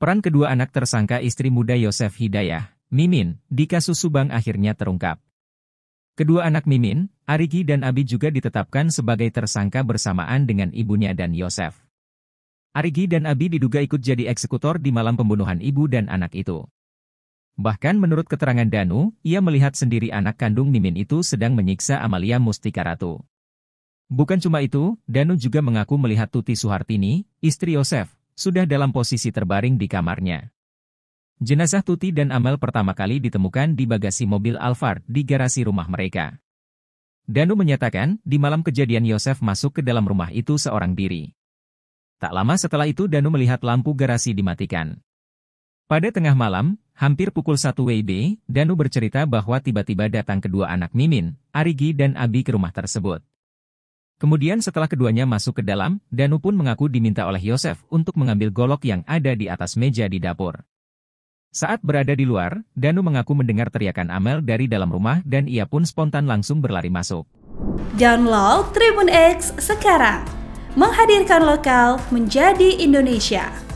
Peran kedua anak tersangka istri muda Yosef Hidayah, Mimin, di kasus Subang akhirnya terungkap. Kedua anak Mimin, Arigi dan Abi juga ditetapkan sebagai tersangka bersamaan dengan ibunya dan Yosef. Arigi dan Abi diduga ikut jadi eksekutor di malam pembunuhan ibu dan anak itu. Bahkan menurut keterangan Danu, ia melihat sendiri anak kandung Mimin itu sedang menyiksa Amalia Mustika Ratu. Bukan cuma itu, Danu juga mengaku melihat Tuti Suhartini, istri Yosef, sudah dalam posisi terbaring di kamarnya. Jenazah Tuti dan Amel pertama kali ditemukan di bagasi mobil Alphard di garasi rumah mereka. Danu menyatakan, di malam kejadian Yosef masuk ke dalam rumah itu seorang diri. Tak lama setelah itu Danu melihat lampu garasi dimatikan. Pada tengah malam, hampir pukul 1 WIB, Danu bercerita bahwa tiba-tiba datang kedua anak Mimin, Arigi dan Abi ke rumah tersebut. Kemudian setelah keduanya masuk ke dalam, Danu pun mengaku diminta oleh Yosef untuk mengambil golok yang ada di atas meja di dapur. Saat berada di luar, Danu mengaku mendengar teriakan Amel dari dalam rumah dan ia pun spontan langsung berlari masuk. Download Tribun X sekarang, menghadirkan lokal menjadi Indonesia.